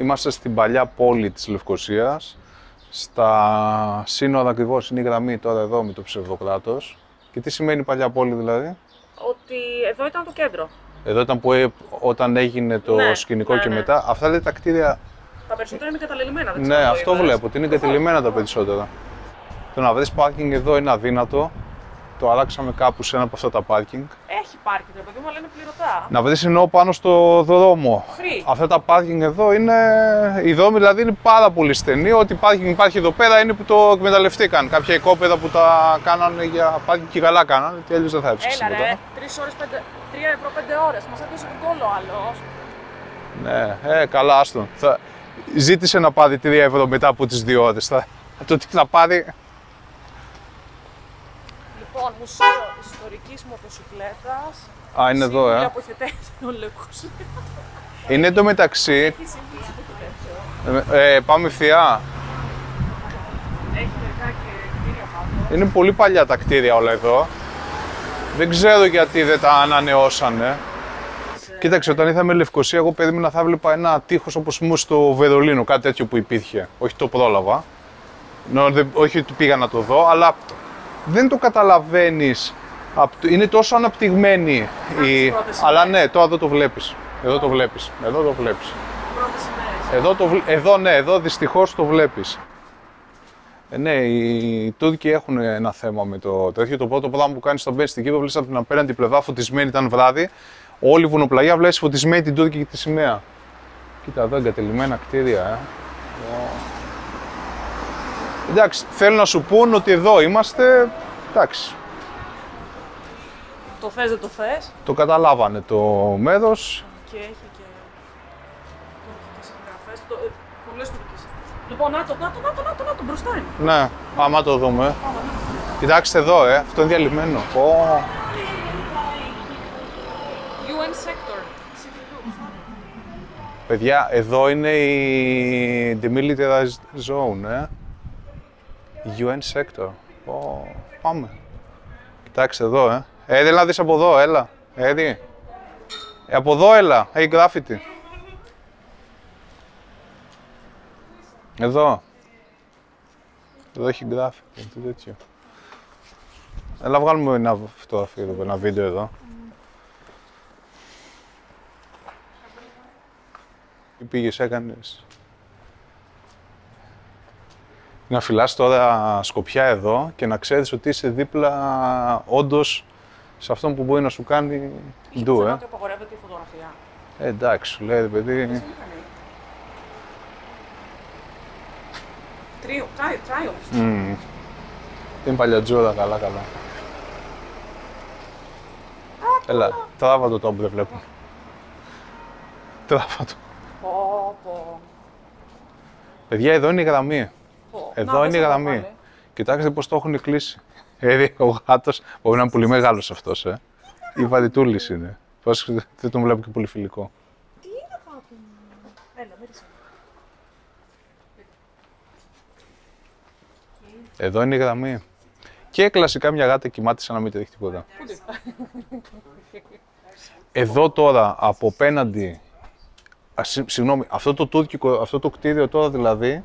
Είμαστε στην παλιά πόλη της Λευκοσίας. Στα σύνορα ακριβώς είναι η γραμμή τώρα εδώ με το ψευδοκράτος. Και τι σημαίνει παλιά πόλη δηλαδή; Ότι εδώ ήταν το κέντρο. Εδώ ήταν που ε, όταν έγινε το Ναι, σκηνικό ναι, και ναι. μετά. Αυτά λέει τα κτίρια. Τα περισσότερα είναι καταλελειμμένα. Δεν Ναι, ξέρω αν το αυτό είδες. βλέπω. Ότι είναι εγκατελειμμένα τα περισσότερα. Το να βρεις πάρκινγκ εδώ είναι αδύνατο. Το αλλάξαμε κάπου σε ένα από αυτά τα πάρκινγκ. Έχει πάρκινγκ, ρε παιδί μου, αλλά είναι πληρωτά. Να βρεις εννοώ πάνω στο δρόμο. Free. Αυτά τα πάρκινγκ εδώ είναι. Οι δρόμοι δηλαδή είναι πάρα πολύ στενοί. Ό,τι πάρκινγκ υπάρχει εδώ πέρα είναι που το εκμεταλλευτήκαν. Κάποια οικόπεδα που τα κάνανε για πάρκινγκ και καλά κάνανε. Τι αλλιώ δεν θα έψαξε Έλα τίποτα. ρε, 3 ώρες, 5, 3 ευρώ 5 ώρες. Μας έπιασε τον κόλλο άλλος. Ναι, ε, καλά, άστον. Θα... Ζήτησε να πάρει 3 ευρώ μετά από τις 2 ώρες. Θα... Το τι θα πάρει. Λοιπόν, Μουσείο Ιστορικής Μοτοσυκλέτας. Α, είναι εδώ, Σύμβουλοι ε. αποχετεύσεων ο Λευκός. Είναι εντωμεταξύ. Έχει σύμβουλοι αποχετεύσεων. Ε, ε, πάμε ευθεία. Έχει μερικά και κτίρια πάνω. Είναι πολύ παλιά τα κτίρια όλα εδώ. Δεν ξέρω γιατί δεν τα ανανεώσανε. Κοίταξε, όταν ήρθαμε Λευκοσία, εγώ περίμενα θα έβλεπα ένα τείχος όπως μου στο Βερολίνο, κάτι τέτοιο που υπήρχε. Όχι το πρόλαβα. Νο, δεν- όχι ότι πήγα να το δω, αλλά δεν το καταλαβαίνεις. Απ' το- Είναι τόσο αναπτυγμένη η... πρώτες Αλλά ιδέες. ναι, τώρα εδώ το βλέπεις. Εδώ το βλέπεις. Εδώ το βλέπεις. Πρώτες ιδέες. Εδώ, το, βλ- εδώ ναι, εδώ δυστυχώς το βλέπεις. Ε, ναι, οι Τούρκοι έχουν ένα θέμα με το τέτοιο. Το πρώτο πράγμα που κάνεις στον μπαίνεις στην Κύπρο, βλέπεις από την απέναντι πλευρά φωτισμένη ήταν βράδυ. Όλη η βουνοπλαγιά βλέπεις φωτισμένη την Τούρκη και τη σημαία. Κοίτα εδώ εγκατελειμμένα κτίρια, ε. Ω. Εντάξει, θέλω να σου πούν ότι εδώ είμαστε. Εντάξει, Το θες, δεν το θες; το καταλάβανε το μέρος. Και έχει και τουρκικές εγγραφές. Το, ε, πολλές τουρκικές. Λοιπόν, να το, να το, να το, να το, να το, μπροστά είναι. Ναι, άμα το δούμε. Κοιτάξτε εδώ, ε. Αυτό είναι διαλυμένο. Ω. UN Sector. City Group. Παιδιά, εδώ είναι η demilitarized zone, ε. UN sector. Ω, πάμε. Κοιτάξτε εδώ, ε. Ε, έλα να δεις από εδώ, έλα. Έδι. Ε, από εδώ έλα. Έχει graffiti. Εδώ. Εδώ έχει graffiti, τι τέτοιο. Έλα βγάλουμε ένα φωτογραφία εδώ, ένα βίντεο εδώ. Τι πήγες, έκανες; Να φυλάς τώρα σκοπιά εδώ και να ξέρεις ότι είσαι δίπλα όντως σε αυτόν που μπορεί να σου κάνει ντου, Ξέρω ε. ότι απαγορεύεται η φωτογραφία. ε. Εντάξει, σου λέει, ρε παιδί, Τρίο, τράιο, triumph. μμμ. είναι παλιατζούρα, καλά, καλά. Έλα, τράβα το τώρα που δεν βλέπουμε. Τράβα το. Πω, πω. Παιδιά, εδώ είναι η γραμμή. Πω. Εδώ Να, είναι η δες εδώ γραμμή. πάλι. Κοιτάξτε πώς το έχουν κλείσει. Ε, ο γάτος, μπορεί να είναι πολύ μεγάλος αυτός, ε. Η βαριτούλης είναι. Πώς δεν τον βλέπω και πολύ φιλικό. Έλα, μύρισε. Εδώ είναι η γραμμή. Και κλασικά μια γάτα κοιμάται σαν να μην τρέχει τίποτα. Εδώ τώρα, από απέναντι, α, συ- συγγνώμη, αυτό το, τουρκικό, αυτό το κτίριο τώρα δηλαδή,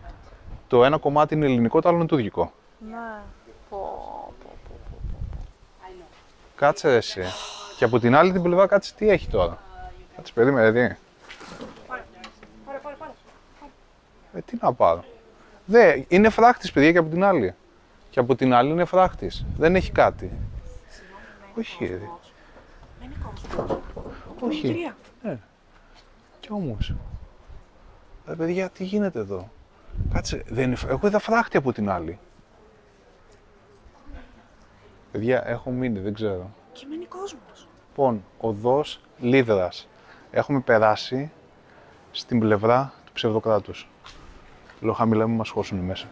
το ένα κομμάτι είναι ελληνικό, το άλλο είναι τουρκικό. Ναι. Πω, πω, πω, πω. Κάτσε ρε εσύ. Και από την άλλη την πλευρά κάτσε τι έχει τώρα; Κάτσε περίμενε, δει. Πάρε, πάρε, πάρε. Ε, τι να πάρω. Δε, είναι φράχτης παιδιά και από την άλλη. Και από την άλλη είναι φράχτης. Δεν έχει κάτι. Όχι, ρε. Δεν είναι κόσμος. Όχι. Κυρία. Κι όμως. Ε, παιδιά, τι γίνεται εδώ; Κάτσε, δεν είναι... φρά- εγώ είδα φράχτη από την άλλη. Παιδιά, έχω μείνει, δεν ξέρω. Και μένει κόσμος. Λοιπόν, οδός Λίδρας. Έχουμε περάσει στην πλευρά του ψευδοκράτους. Λέω χαμηλά μην μας χώσουν μέσα.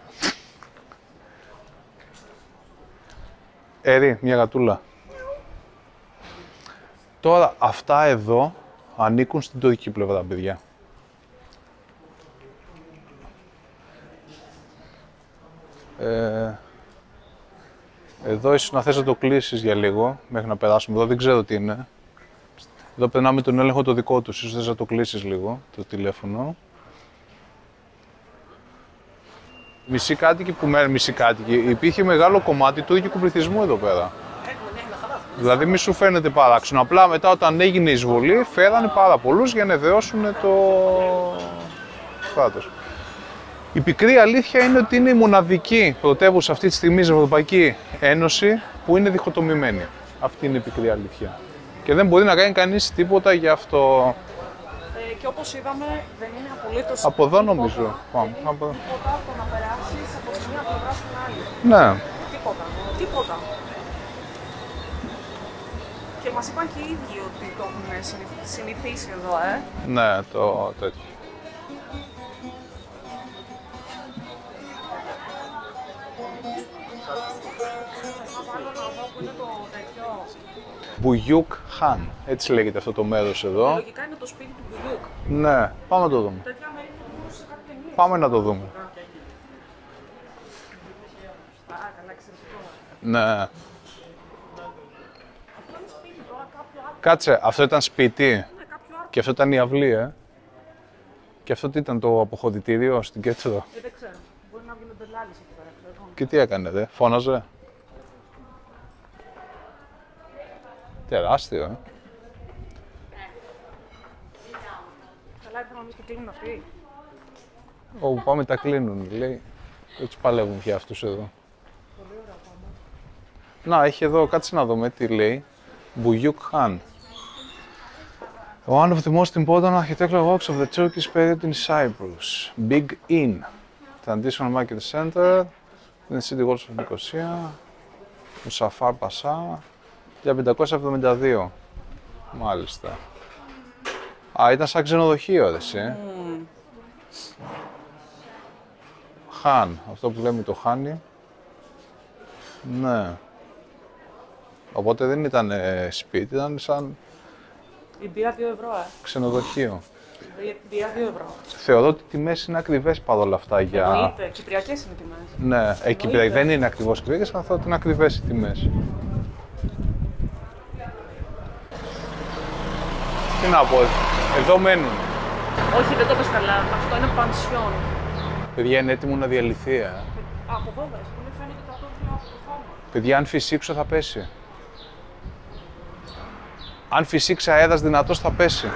Ερή, μια γατούλα. Τώρα, αυτά εδώ ανήκουν στην τουρκική πλευρά, παιδιά. Ε, εδώ ίσως να θες να το κλείσεις για λίγο, μέχρι να περάσουμε εδώ, δεν ξέρω τι είναι. Εδώ περνάμε τον έλεγχο το δικό τους, ίσως θες να το κλείσεις λίγο, το τηλέφωνο. μισή κάτοικοι που μένουν, μισή κάτοικοι. Υπήρχε μεγάλο κομμάτι τουρκικού πληθυσμού εδώ πέρα. Δηλαδή μη σου φαίνεται παράξενο. Απλά μετά όταν έγινε η εισβολή φέρανε πάρα πολλούς για να εδραιώσουν το κράτος. Η πικρή αλήθεια είναι ότι είναι η μοναδική πρωτεύουσα αυτή τη στιγμή στην Ευρωπαϊκή Ένωση που είναι διχοτομημένη. Αυτή είναι η πικρή αλήθεια. Και δεν μπορεί να κάνει κανείς τίποτα για αυτό. Ε, και όπως είδαμε δεν είναι απολύτως Από εδώ τίποτα- νομίζω. Πάμε. Από... εδώ. Τίποτα από το να περάσεις από τη μία πλευρά στην άλλη. Ναι. Τίποτα. Τίποτα. Και μας είπαν και οι ίδιοι ότι το έχουν συνηθ- συνηθίσει εδώ, ε. Ναι, το τέτοιο. Να δω που είναι το τέτοιο. Μπουγιούκ Χαν. Έτσι λέγεται αυτό το μέρος εδώ. Λογικά είναι το σπίτι του Μπουλιούκ. Ναι, πάμε να το δούμε. Τέτοια μέρη που δούσε σε κάποια ταινία. Πάμε να το δούμε. Α, καλά, εξαιρετικό. Ναι. Αυτό είναι σπίτι τώρα, κάποιο άλλο. Κάτσε, αυτό ήταν σπίτι Ναι, κάποιο άλλο. και αυτό ήταν η αυλή, ε. Και αυτό τι ήταν το αποχωρητήριο στην Κέτσο. Ε, δεν ξέρω. Μπορεί να γίνονται λάλες εκεί πέρα, ξέρω εγώ. Και τι έκανε, δε, φώναζε; Τεράστιο, ε. Καλά, ήρθαμε εμείς και κλείνουν αυτοί. Όπου πάμε τα κλείνουν, λέει. Δεν τους παλεύουν πια αυτούς εδώ. Να, έχει εδώ, κάτσε να δούμε τι λέει. Μπουγιούκ Χαν. One of the most important architectural works of the Turkish period in Cyprus. Big Inn. Traditional market center. The city walls of Nicosia. Μουσαφάρ Πασά. 1572. Μάλιστα. Α, ήταν σαν ξενοδοχείο, ρε, εσύ. Χάν, αυτό που λέμε το χάνι. Ναι. Οπότε δεν ήταν ε, σπίτι, ήταν σαν Η μπύρα 2 ευρώ, ε. ξενοδοχείο. Η μπύρα 2 ευρώ. Θεωρώ ότι οι τιμές είναι ακριβές παρόλα αυτά για... Εννοείται. Κυπριακές είναι τιμές. Ναι, εκεί πέρα Εννοείται. δεν είναι ακριβώς ακριβές, αλλά θεωρώ ότι είναι ακριβές οι τιμές. Τι να πω, εδώ μένουν. Όχι, δεν το πες καλά. Αυτό είναι πανσιόν. Παιδιά είναι έτοιμο να διαλυθεί, ε. Από εδώ βρες, που είναι φαίνεται τα τόφια από το χώμα. Παιδιά, αν φυσήξω θα πέσει. Αν φυσήξει αέρας δυνατός θα πέσει.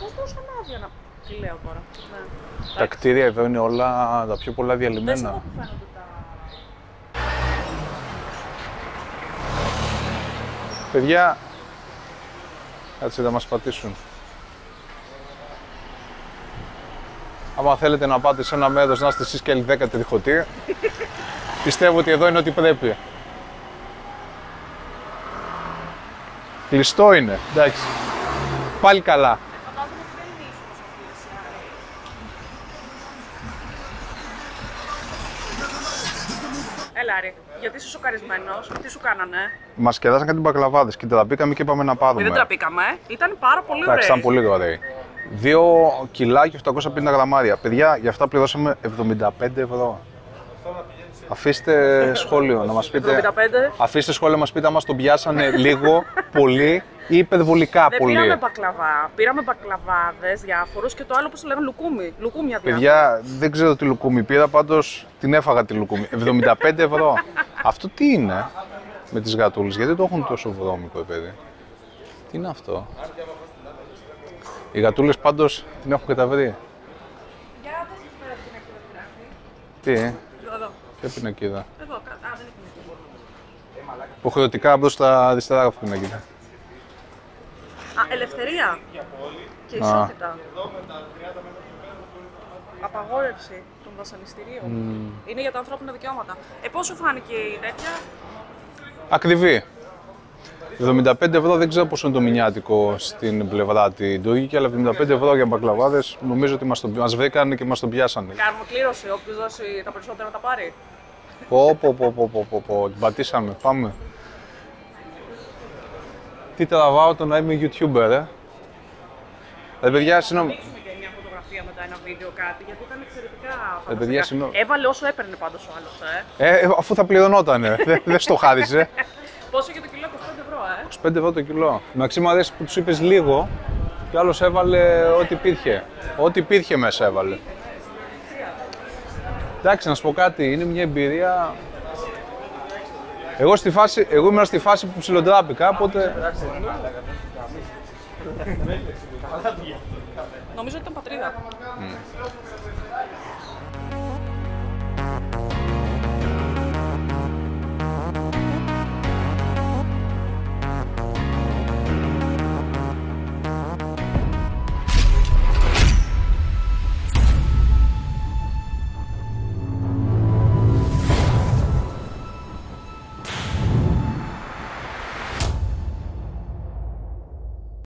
Πώς δώσαν άδεια να... Τι λέω τώρα. Ναι. Τα κτίρια εδώ είναι όλα τα πιο πολλά Δες εδώ διαλυμένα. που φαίνονται τα... Παιδιά, κάτσε να μας πατήσουν. Άμα θέλετε να πάτε σε ένα μέρος να είστε εσείς και άλλη δέκατη διχοτή, πιστεύω ότι εδώ είναι ό,τι πρέπει. Κλειστό είναι, εντάξει. Πάλι καλά. Έλα ρε, γιατί είσαι σοκαρισμένος, τι σου κάνανε; Μας κεράσαν κάτι μπακλαβάδες και τραπήκαμε και είπαμε να πάρουμε. Δεν τραπήκαμε, ε. ήταν πάρα πολύ ωραία. Εντάξει, ήταν πολύ ωραίοι. Δύο κιλά και 850 γραμμάρια. Παιδιά, για αυτά πληρώσαμε 75 ευρώ. Αφήστε σχόλιο να μας πείτε. 75. Αφήστε σχόλιο να μας πείτε αν μας τον πιάσανε λίγο, πολύ ή υπερβολικά Δεν πολύ. πήραμε μπακλαβά. Πήραμε μπακλαβάδες διάφορου και το άλλο πώ το λέγανε λουκούμι. Λουκούμια διάφορα. Παιδιά, δεν ξέρω τι λουκούμι πήρα, πάντως την έφαγα τη λουκούμι. 75 ευρώ. Αυτό τι είναι με τις γατούλες, γιατί το έχουν τόσο βρώμικο, παιδί; Τι είναι αυτό; Οι γατούλες πάντως την έχουν καταβρει. Για δες εκεί πέρα την εκπαιδευτική. Τι, Εδώ. ποια πινακίδα. Εδώ. κα- Α, δεν είναι εκεί. Υποχρεωτικά μπρος στα αριστερά αυτή την πινακίδα. Α, ελευθερία. Και Α. ισότητα. Απαγόρευση των βασανιστήριων. Είναι για τα ανθρώπινα δικαιώματα. Ε, πώς σου φάνηκε η τέτοια; Ακριβή. 75 ευρώ δεν ξέρω πόσο είναι το μηνιάτικο στην πλευρά την τουρκική, αλλά 75 ευρώ για μπακλαβάδες νομίζω ότι μας, το, μας βρήκαν και μας τον πιάσανε. Κάνουμε κλήρωση. Όποιος δώσει τα περισσότερα να τα πάρει. Πω, πω, πω, πω, πω, πω, πω, την πατήσαμε, πάμε. Τι τραβάω το να είμαι YouTuber, ε. Ρε παιδιά, συγγνώμη, Δείξουμε και μια φωτογραφία μετά ένα βίντεο κάτι, γιατί ήταν εξαιρετικά Ε, παιδιά, φανταστικά. συγγνώμη. Έβαλε όσο έπαιρνε πάντως ο άλλος, ε. ε, ε, αφού θα πληρωνότανε, δεν δεν στο χάριζε. Πόσο για το κιλό, 25 ευρώ, ε. 25 ευρώ το κιλό. Μεταξύ μου αρέσει που τους είπες λίγο και ο άλλος έβαλε ό,τι υπήρχε. Ό,τι υπήρχε μέσα έβαλε. Εντάξει, να σου πω κάτι, είναι μια εμπειρία. Εγώ, στη φάση, εγώ ήμουν στη φάση που ψιλοτράπηκα, οπότε. Νομίζω ότι ήταν πατρίδα.